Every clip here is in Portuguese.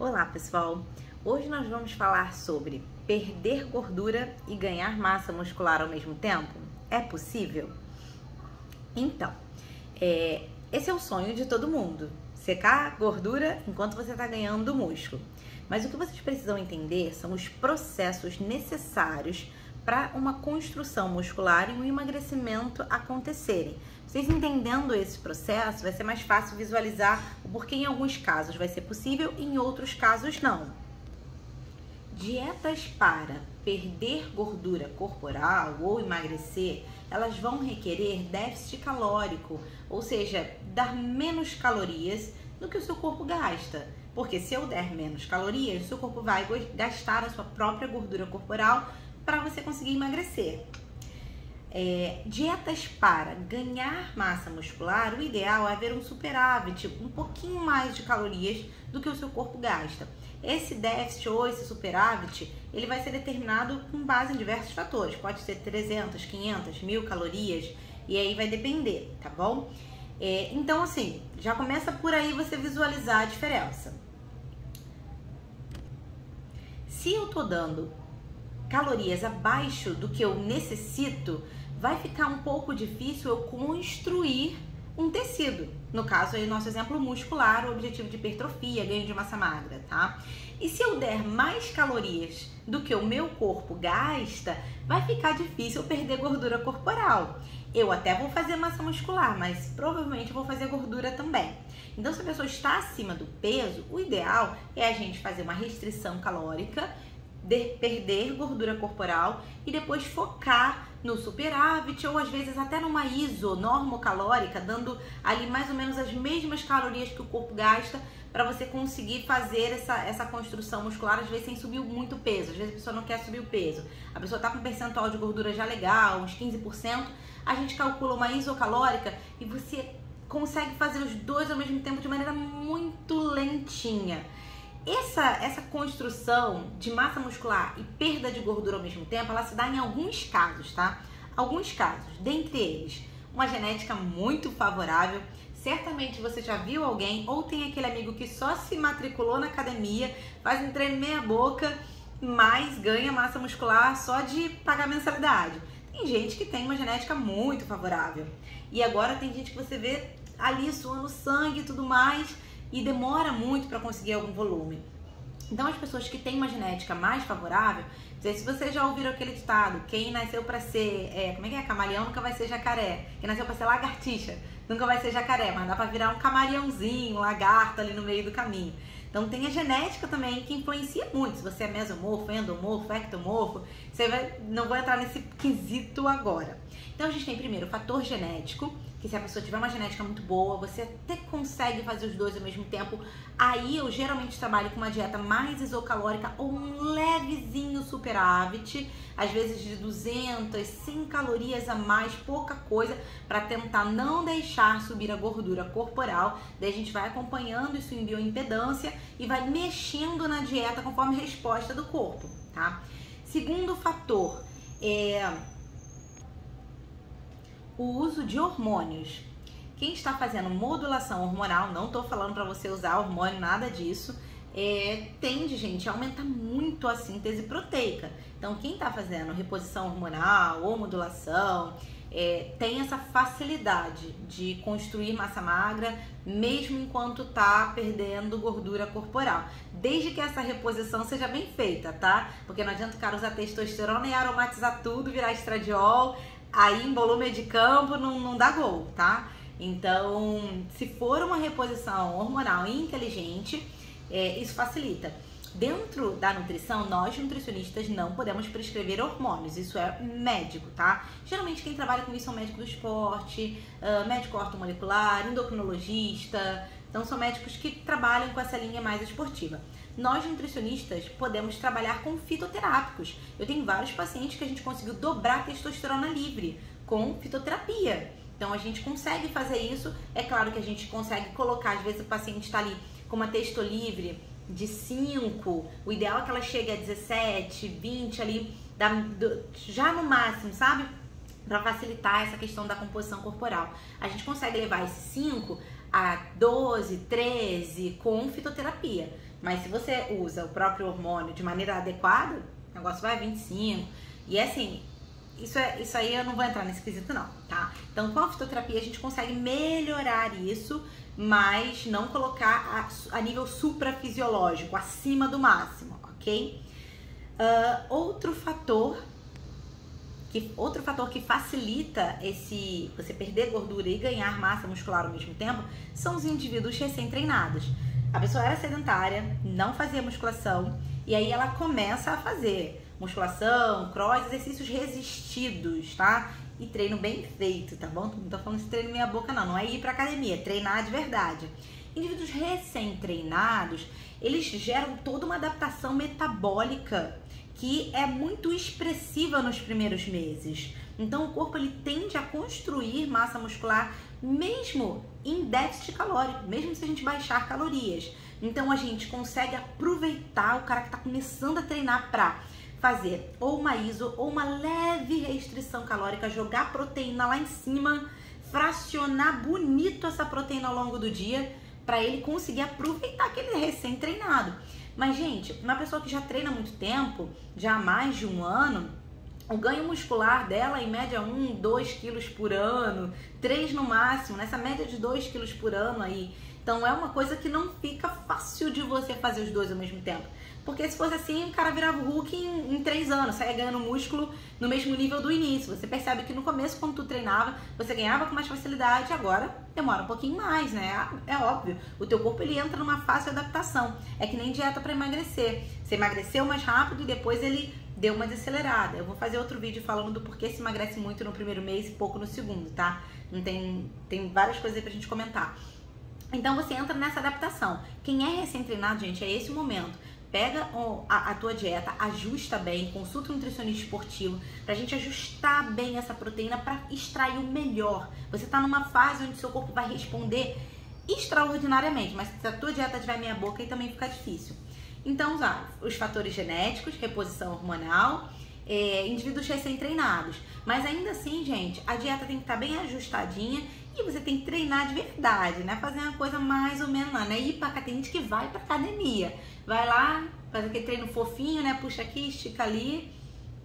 Olá pessoal, hoje nós vamos falar sobre perder gordura e ganhar massa muscular ao mesmo tempo. É possível? Então, é, esse é o sonho de todo mundo: secar gordura enquanto você está ganhando músculo. Mas o que vocês precisam entender são os processos necessários para uma construção muscular e um emagrecimento acontecerem. Vocês entendendo esse processo, vai ser mais fácil visualizar o porquê em alguns casos vai ser possível e em outros casos não. Dietas para perder gordura corporal ou emagrecer, elas vão requerer déficit calórico, ou seja, dar menos calorias do que o seu corpo gasta. Porque se eu der menos calorias, o seu corpo vai gastar a sua própria gordura corporal para você conseguir emagrecer. É, dietas para ganhar massa muscular, o ideal é haver um superávit, um pouquinho mais de calorias do que o seu corpo gasta. Esse déficit ou esse superávit, ele vai ser determinado com base em diversos fatores. Pode ser 300, 500, mil calorias e aí vai depender, tá bom? É, então, assim, já começa por aí você visualizar a diferença. Se eu tô dando calorias abaixo do que eu necessito, vai ficar um pouco difícil eu construir um tecido. No caso aí, nosso exemplo muscular, o objetivo de hipertrofia, ganho de massa magra, tá? E se eu der mais calorias do que o meu corpo gasta, vai ficar difícil perder gordura corporal. Eu até vou fazer massa muscular, mas provavelmente vou fazer gordura também. Então, se a pessoa está acima do peso, o ideal é a gente fazer uma restrição calórica perder gordura corporal e depois focar no superávit ou às vezes até numa iso normocalórica, dando ali mais ou menos as mesmas calorias que o corpo gasta para você conseguir fazer essa, essa construção muscular, às vezes sem subir muito peso. Às vezes a pessoa não quer subir o peso. A pessoa está com um percentual de gordura já legal, uns 15%. A gente calcula uma isocalórica e você consegue fazer os dois ao mesmo tempo de maneira muito lentinha. Essa, essa construção de massa muscular e perda de gordura ao mesmo tempo, ela se dá em alguns casos, tá? Alguns casos, dentre eles, uma genética muito favorável. Certamente você já viu alguém ou tem aquele amigo que só se matriculou na academia, faz um treino meia boca, mas ganha massa muscular só de pagar mensalidade. Tem gente que tem uma genética muito favorável. E agora tem gente que você vê ali suando sangue e tudo mais e demora muito para conseguir algum volume. Então, as pessoas que têm uma genética mais favorável, se você já ouviram aquele ditado, quem nasceu para ser, é, como é que é? Camaleão nunca vai ser jacaré. Quem nasceu para ser lagartixa nunca vai ser jacaré, mas dá para virar um camaleãozinho, um lagarto ali no meio do caminho. Então tem a genética também que influencia muito. Se você é mesomorfo, endomorfo, ectomorfo, você vai, não vou entrar nesse quesito agora. Então a gente tem primeiro o fator genético, que se a pessoa tiver uma genética muito boa, você até consegue fazer os dois ao mesmo tempo. Aí eu geralmente trabalho com uma dieta mais isocalórica ou um levezinho superávit, às vezes de 200, 100 calorias a mais, pouca coisa, para tentar não deixar subir a gordura corporal. Daí a gente vai acompanhando isso em bioimpedância e vai mexendo na dieta conforme resposta do corpo, tá? Segundo fator, é o uso de hormônios. Quem está fazendo modulação hormonal, não estou falando para você usar hormônio, nada disso, é, tende, gente, a aumentar muito a síntese proteica. Então, quem está fazendo reposição hormonal ou modulação, é, tem essa facilidade de construir massa magra mesmo enquanto tá perdendo gordura corporal. Desde que essa reposição seja bem feita, tá? Porque não adianta o cara usar testosterona e aromatizar tudo, virar estradiol, aí em volume de campo não, não dá gol, tá? Então, se for uma reposição hormonal inteligente, é, isso facilita. Dentro da nutrição, nós nutricionistas não podemos prescrever hormônios, isso é médico, tá? Geralmente quem trabalha com isso é o médico do esporte, uh, médico ortomolecular, endocrinologista, então são médicos que trabalham com essa linha mais esportiva. Nós nutricionistas podemos trabalhar com fitoterápicos. Eu tenho vários pacientes que a gente conseguiu dobrar a testosterona livre com fitoterapia. Então a gente consegue fazer isso. É claro que a gente consegue colocar, às vezes o paciente está ali com uma testo livre de 5, o ideal é que ela chegue a 17, 20 ali, já no máximo, sabe? Para facilitar essa questão da composição corporal. A gente consegue levar esse 5 a 12, 13 com fitoterapia. Mas se você usa o próprio hormônio de maneira adequada, o negócio vai a 25. E é assim, isso, é, isso aí eu não vou entrar nesse quesito não, tá? Então com a fitoterapia a gente consegue melhorar isso, mas não colocar a, a nível suprafisiológico, acima do máximo, ok? Uh, outro fator que outro fator que facilita esse você perder gordura e ganhar massa muscular ao mesmo tempo são os indivíduos recém-treinados. A pessoa era sedentária, não fazia musculação e aí ela começa a fazer musculação, cross, exercícios resistidos, tá? E treino bem feito, tá bom? Não tô falando de treino meia boca não, não é ir pra academia, é treinar de verdade. Indivíduos recém-treinados, eles geram toda uma adaptação metabólica que é muito expressiva nos primeiros meses. Então o corpo ele tende a construir massa muscular mesmo em déficit calórico, mesmo se a gente baixar calorias. Então a gente consegue aproveitar o cara que está começando a treinar para fazer ou uma ISO ou uma leve restrição calórica, jogar proteína lá em cima, fracionar bonito essa proteína ao longo do dia para ele conseguir aproveitar aquele recém-treinado. Mas, gente, uma pessoa que já treina há muito tempo, já há mais de um ano, o ganho muscular dela, em média, 1, 2 quilos por ano, 3 no máximo, nessa média de 2 quilos por ano aí. Então é uma coisa que não fica fácil de você fazer os dois ao mesmo tempo. Porque se fosse assim, o cara virava Hulk em, em três anos, saia ganhando músculo no mesmo nível do início. Você percebe que no começo, quando tu treinava, você ganhava com mais facilidade, agora demora um pouquinho mais, né? É óbvio. O teu corpo ele entra numa de adaptação. É que nem dieta para emagrecer. Você emagreceu mais rápido e depois ele deu uma desacelerada. Eu vou fazer outro vídeo falando do porquê se emagrece muito no primeiro mês e pouco no segundo, tá? Não tem, tem várias coisas aí pra gente comentar. Então você entra nessa adaptação. Quem é recém-treinado, gente, é esse momento pega a, a, tua dieta, ajusta bem, consulta um nutricionista esportivo pra gente ajustar bem essa proteína para extrair o melhor. Você tá numa fase onde seu corpo vai responder extraordinariamente, mas se a tua dieta tiver meia boca aí também fica difícil. Então, os fatores genéticos, reposição hormonal, é, indivíduos recém-treinados. Mas ainda assim, gente, a dieta tem que estar tá bem ajustadinha e você tem que treinar de verdade, né? Fazer uma coisa mais ou menos lá, né? Ir pra tem gente que vai pra academia. Vai lá, faz aquele treino fofinho, né? Puxa aqui, estica ali.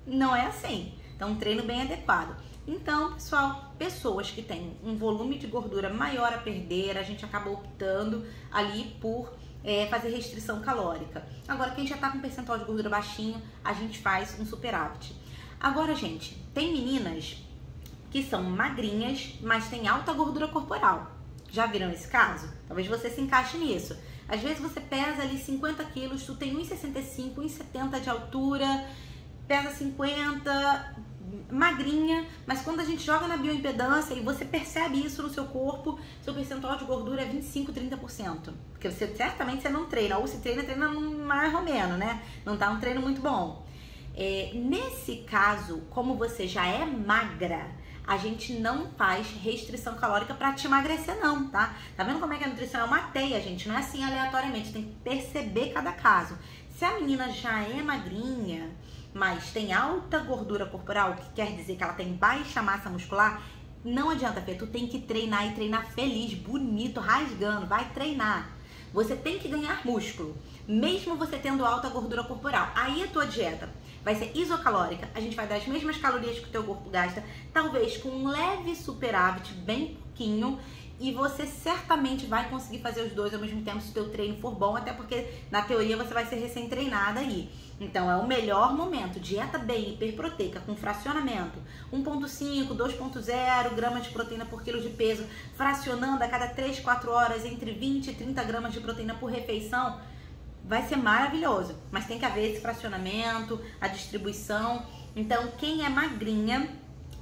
Não é assim. Então, um treino bem adequado. Então, pessoal, pessoas que têm um volume de gordura maior a perder, a gente acaba optando ali por é, fazer restrição calórica. Agora, quem já tá com percentual de gordura baixinho, a gente faz um superávit. Agora, gente, tem meninas que são magrinhas, mas têm alta gordura corporal. Já viram esse caso? Talvez você se encaixe nisso. Às vezes você pesa ali 50 quilos, tu tem 1,65, 1,70 de altura, pesa 50, magrinha, mas quando a gente joga na bioimpedância e você percebe isso no seu corpo, seu percentual de gordura é 25, 30%. Porque você certamente você não treina, ou se treina, treina mais ou menos, né? Não tá um treino muito bom. É, nesse caso, como você já é magra, a gente não faz restrição calórica para te emagrecer, não, tá? Tá vendo como é que a nutrição é uma teia, gente? Não é assim aleatoriamente, tem que perceber cada caso. Se a menina já é magrinha, mas tem alta gordura corporal, que quer dizer que ela tem baixa massa muscular, não adianta, Fê, tu tem que treinar e treinar feliz, bonito, rasgando, vai treinar. Você tem que ganhar músculo, mesmo você tendo alta gordura corporal. Aí a tua dieta vai ser isocalórica, a gente vai dar as mesmas calorias que o teu corpo gasta, talvez com um leve superávit, bem pouquinho, e você certamente vai conseguir fazer os dois ao mesmo tempo se o teu treino for bom, até porque na teoria você vai ser recém-treinada aí. Então é o melhor momento, dieta bem hiperproteica com fracionamento, 1.5, 2.0 gramas de proteína por quilo de peso, fracionando a cada 3, 4 horas entre 20 e 30 gramas de proteína por refeição vai ser maravilhoso. Mas tem que haver esse fracionamento, a distribuição. Então, quem é magrinha,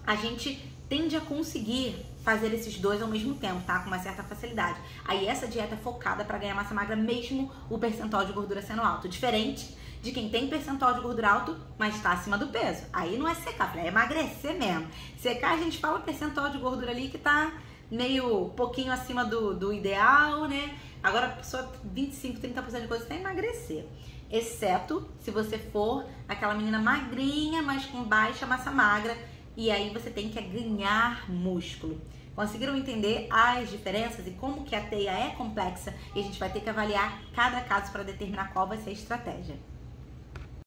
a gente tende a conseguir fazer esses dois ao mesmo tempo, tá? Com uma certa facilidade. Aí essa dieta é focada para ganhar massa magra, mesmo o percentual de gordura sendo alto. Diferente de quem tem percentual de gordura alto, mas está acima do peso. Aí não é secar, é emagrecer mesmo. Secar a gente fala percentual de gordura ali que tá meio pouquinho acima do, do ideal, né? Agora, a pessoa 25, 30% de coisa tem emagrecer. Exceto se você for aquela menina magrinha, mas com baixa massa magra. E aí você tem que ganhar músculo. Conseguiram entender as diferenças e como que a teia é complexa e a gente vai ter que avaliar cada caso para determinar qual vai ser a estratégia.